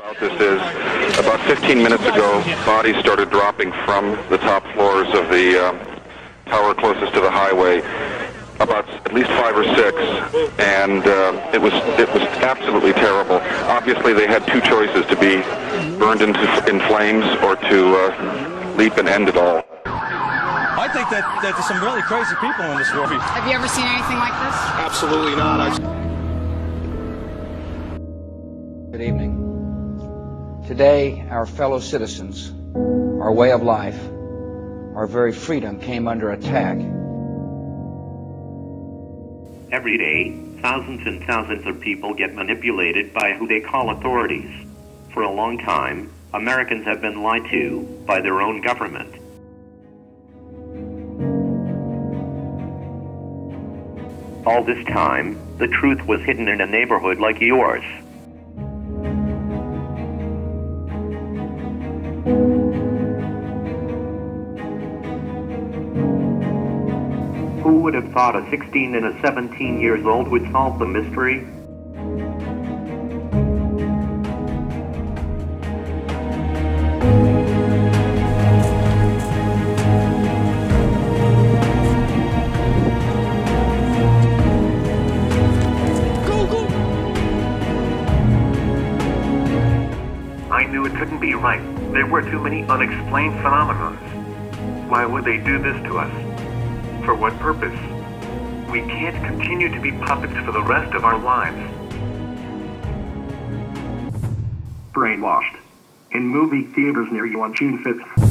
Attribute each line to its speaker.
Speaker 1: about this is about 15 minutes ago, bodies started dropping from the top floors of the um, tower closest to the highway. About at least five or six, and uh, it was it was absolutely terrible. Obviously, they had two choices: to be burned into in flames or to uh, leap and end it all.
Speaker 2: I think that, that there's some really crazy people in this world.
Speaker 3: Have you ever seen anything like this?
Speaker 4: Absolutely not. I've...
Speaker 5: Good evening. Today, our fellow citizens, our way of life, our very freedom came under attack.
Speaker 6: Every day, thousands and thousands of people get manipulated by who they call authorities. For a long time, Americans have been lied to by their own government. All this time, the truth was hidden in a neighborhood like yours. Who would have thought a 16 and a 17 years old would solve the mystery?
Speaker 7: I knew it couldn't be right. There were too many unexplained phenomena. Why would they do this to us? For what purpose? We can't continue to be puppets for the rest of our lives. Brainwashed. In movie theaters near you on June 5th.